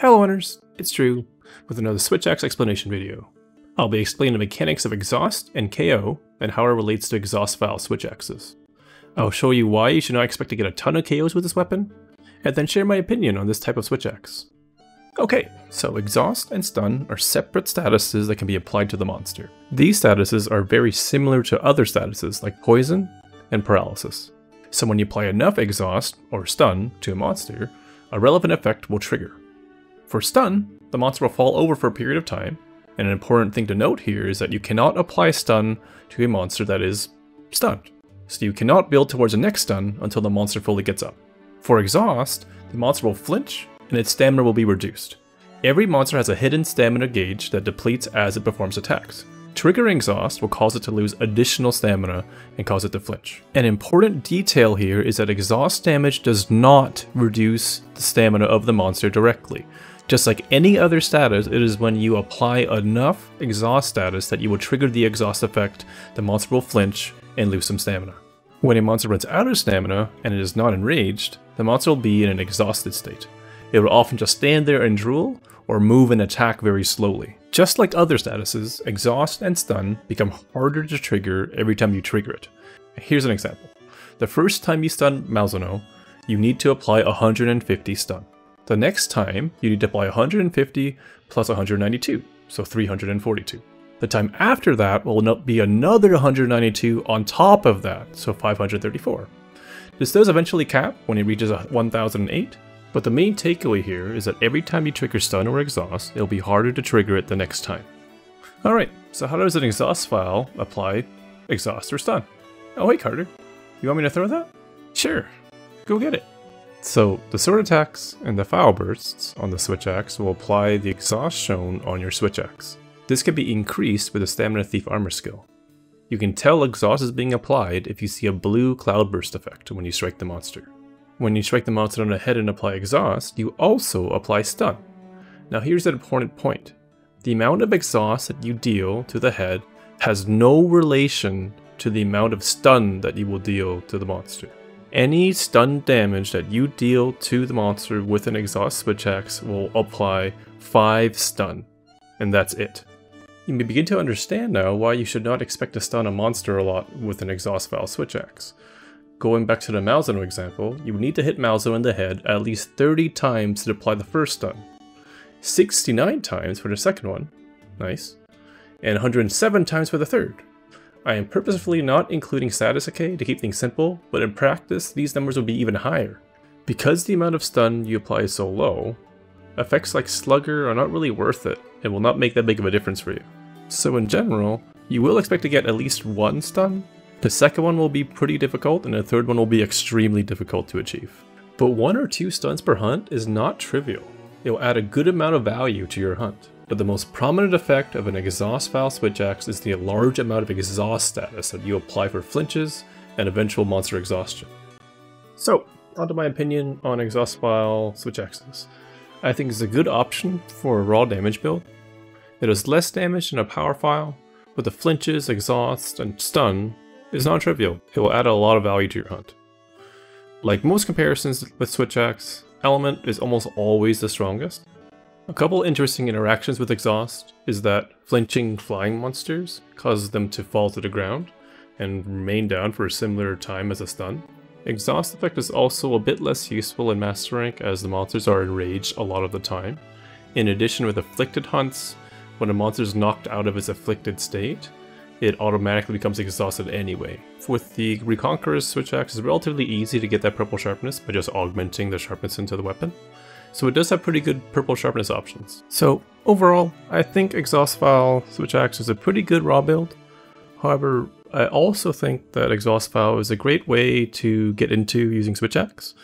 Hello winners, it's Drew with another Switch Axe explanation video. I'll be explaining the mechanics of exhaust and KO and how it relates to exhaust phial SwitchXs. I'll show you why you should not expect to get a ton of KOs with this weapon, and then share my opinion on this type of Switch Axe. Okay, so exhaust and stun are separate statuses that can be applied to the monster. These statuses are very similar to other statuses like poison and paralysis. So when you apply enough exhaust or stun to a monster, a relevant effect will trigger. For stun, the monster will fall over for a period of time, and an important thing to note here is that you cannot apply stun to a monster that is stunned. So you cannot build towards the next stun until the monster fully gets up. For exhaust, the monster will flinch and its stamina will be reduced. Every monster has a hidden stamina gauge that depletes as it performs attacks. Triggering exhaust will cause it to lose additional stamina and cause it to flinch. An important detail here is that exhaust damage does not reduce the stamina of the monster directly. Just like any other status, it is when you apply enough exhaust status that you will trigger the exhaust effect, the monster will flinch and lose some stamina. When a monster runs out of stamina and it is not enraged, the monster will be in an exhausted state. It will often just stand there and drool, or move and attack very slowly. Just like other statuses, exhaust and stun become harder to trigger every time you trigger it. Here's an example. The first time you stun Malzeno, you need to apply 150 stun. The next time, you need to apply 150 plus 192, so 342. The time after that will be another 192 on top of that, so 534. This does eventually cap when it reaches 1008, but the main takeaway here is that every time you trigger stun or exhaust, it'll be harder to trigger it the next time. Alright, so how does an exhaust phial apply exhaust or stun? Oh hey Carter, you want me to throw that? Sure, go get it. So the sword attacks and the phial bursts on the switch axe will apply the exhaust shown on your switch axe. This can be increased with the Stamina Thief armor skill. You can tell exhaust is being applied if you see a blue cloudburst effect when you strike the monster. When you strike the monster on the head and apply exhaust, you also apply stun. Now here's an important point. The amount of exhaust that you deal to the head has no relation to the amount of stun that you will deal to the monster. Any stun damage that you deal to the monster with an exhaust switch axe will apply 5 stun, and that's it. You may begin to understand now why you should not expect to stun a monster a lot with an exhaust phial switch axe. Going back to the Malzeno example, you would need to hit Malzeno in the head at least 30 times to apply the first stun, 69 times for the second one, nice, and 107 times for the third. I am purposefully not including status decay to keep things simple, but in practice these numbers will be even higher. Because the amount of stun you apply is so low, effects like Slugger are not really worth it and will not make that big of a difference for you. So in general, you will expect to get at least one stun, the second one will be pretty difficult and the third one will be extremely difficult to achieve. But one or two stuns per hunt is not trivial. It will add a good amount of value to your hunt but the most prominent effect of an exhaust phial switch axe is the large amount of exhaust status that you apply for flinches and eventual monster exhaustion. So, onto my opinion on exhaust phial switch axes. I think it's a good option for a raw damage build. It does less damage than a power phial, but the flinches, exhaust, and stun is non-trivial. It will add a lot of value to your hunt. Like most comparisons with switch axe, element is almost always the strongest, a couple interesting interactions with Exhaust is that flinching flying monsters causes them to fall to the ground and remain down for a similar time as a stun. Exhaust effect is also a bit less useful in Master Rank as the monsters are enraged a lot of the time. In addition with Afflicted Hunts, when a monster is knocked out of its afflicted state, it automatically becomes exhausted anyway. With the Reconqueror's switch axe, it's relatively easy to get that purple sharpness by just augmenting the sharpness into the weapon so it does have pretty good purple sharpness options. So overall, I think Exhaust Phial Switch Axe is a pretty good raw build. However, I also think that Exhaust Phial is a great way to get into using Switch Axe.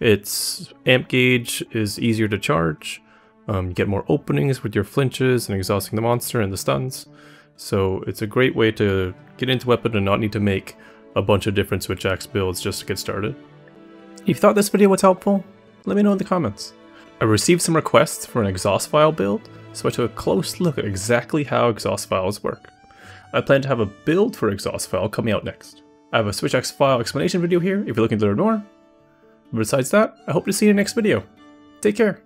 Its amp gauge is easier to charge, um, you get more openings with your flinches and exhausting the monster and the stuns. So it's a great way to get into weapon and not need to make a bunch of different Switch Axe builds just to get started. If you thought this video was helpful, let me know in the comments. I received some requests for an exhaust phial build, so I took a close look at exactly how exhaust phials work. I plan to have a build for exhaust phial coming out next. I have a SwitchX phial explanation video here if you're looking to learn more. Besides that, I hope to see you in the next video. Take care.